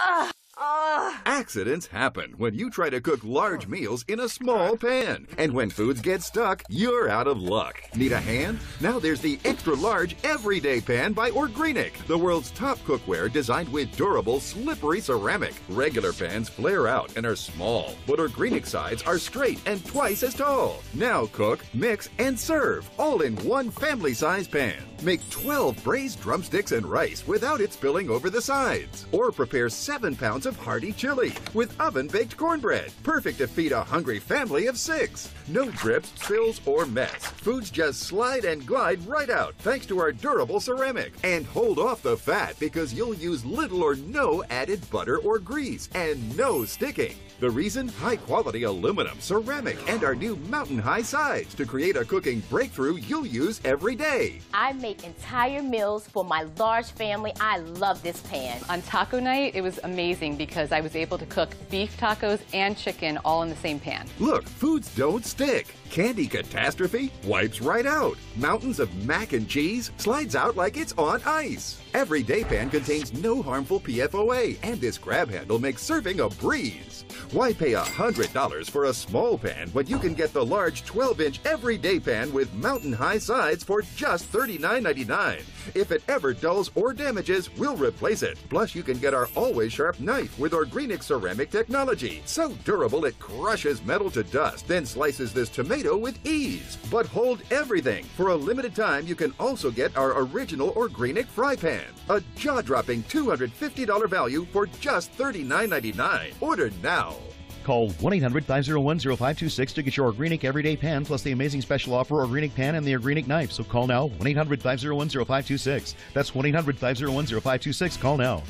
Ugh. Ugh. Accidents happen when you try to cook large oh. meals in a small pan. And when foods get stuck, you're out of luck. Need a hand? Now there's the extra large everyday pan by OrGreenic, the world's top cookware designed with durable, slippery ceramic. Regular pans flare out and are small, but OrGreenic sides are straight and twice as tall. Now cook, mix, and serve all in one family size pan. Make 12 braised drumsticks and rice without it spilling over the sides. Or prepare 7 pounds of hearty chili with oven baked cornbread. Perfect to feed a hungry family of six. No drips, spills, or mess. Foods just slide and glide right out thanks to our durable ceramic. And hold off the fat because you'll use little or no added butter or grease and no sticking. The reason? High quality aluminum, ceramic, and our new mountain high sides to create a cooking breakthrough you'll use every day. I make entire meals for my large family. I love this pan. On taco night, it was amazing because I was able to cook beef tacos and chicken all in the same pan. Look, foods don't stick. Candy catastrophe wipes right out. Mountains of mac and cheese slides out like it's on ice. Everyday pan contains no harmful PFOA, and this grab handle makes serving a breeze. Why pay $100 for a small pan when you can get the large 12 inch everyday pan with mountain high sides for just $39.99? If it ever dulls or damages, we'll replace it. Plus, you can get our always sharp knife with OrGreenic ceramic technology. So durable it crushes metal to dust, then slices this tomato with ease. But hold everything. For a limited time, you can also get our original OrGreenic fry pan. A jaw dropping $250 value for just $39.99. Order now. Call 1 800 501 0526 to get your OrGreenic Everyday Pan plus the amazing special offer OrGreenic Pan and the OrGreenic Knife. So call now 1 800 501 0526. That's 1 800 501 0526. Call now.